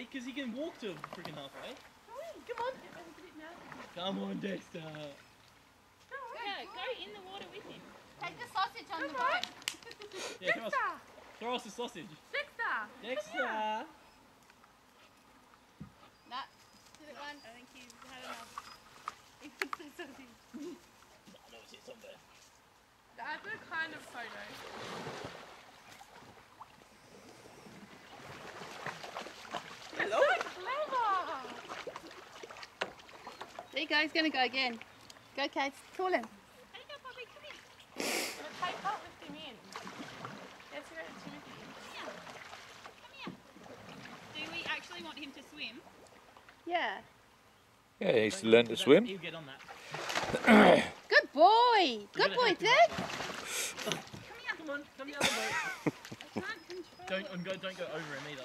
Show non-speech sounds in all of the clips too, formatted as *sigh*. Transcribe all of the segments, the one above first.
halfway because he can walk to freaking halfway. Come on. Come on, Dexter. Yeah, go in the water with him. Take the sausage on the Come on. boat. *laughs* Yeah, throw us, throw us the sausage. Dexter. Dexter. Nah. Did it one. I think he's had enough. *laughs* I know it's here somewhere. That's a kind of photo. There you go. He's going to go again. Go, Kate. Call him. Hey, go, Bobby, come here. But Kate can't lift him in. Let's go to Timothy. Come here. Do we actually want him to swim? Yeah. Yeah, he needs to learn to swim. He'll get on that. *coughs* Good boy. Good boy, gonna have to Dad. do that. Come on, come the other boat. I can't control Don't um, and go, don't go over him either.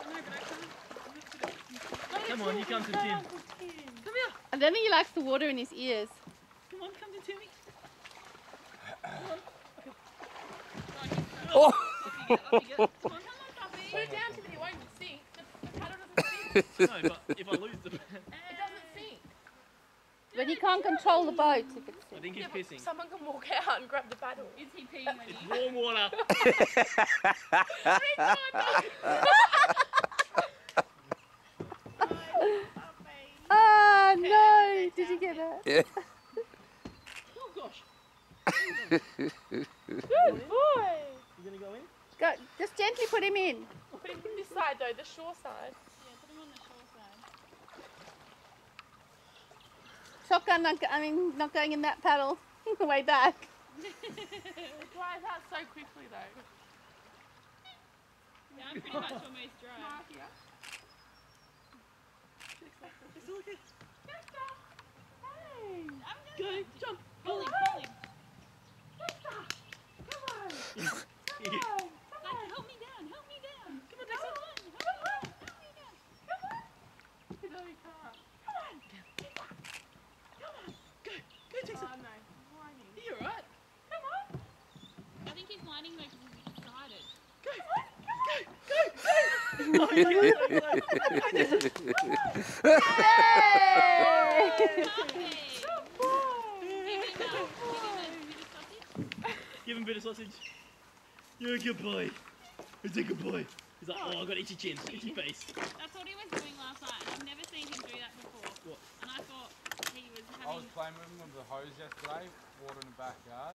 I know, but I can't. Come on, you come to Tim. Come here. I don't think he likes the water in his ears. Come on, come to Timmy. Oh! Off you get, off you get. Come on. Come on, Bobby. Put it down, Timothy. It won't sink. The, the paddle doesn't sink. No, but if I lose the, *laughs* It doesn't sink. But he can't control the boat if it's I think he's Yeah, pissing. Someone can walk *laughs* out and grab the paddle. Is he peeing on It's warm water. *laughs* Oh no! Did you get that? Yeah. *laughs* Oh gosh. Good boy. You gonna go in? Go, just gently put him in. Put him from this side though, the shore side. Yeah, put him on the shore side. Shotgun, not, I mean, not going in that paddle. *laughs* Way back. *laughs* It dries out so quickly though. Yeah, I'm pretty much almost dry. Right here. It's all okay. Hey. I'm Go, gonna jump. pull him, pull him. Come on. Yeah. Like, help me down, help me down. Come on, Dexter. Help me down, help me. No, we can't. Go, go, Dexter. Oh no. Whining. You're alright. Come on. I think he's whining though because he's excited. Go, go, go, go. Oh, you're so close. Go, Dexter. Perfect. Give him a, give him a bit of sausage. *laughs* Give him a bit of sausage. You're a good boy. He's a good boy. He's like, oh, I've got itchy chin, itchy face. That's what he was doing last night. I've never seen him do that before. What? And I thought he was having... I having was playing with him with the hose yesterday, water in the backyard.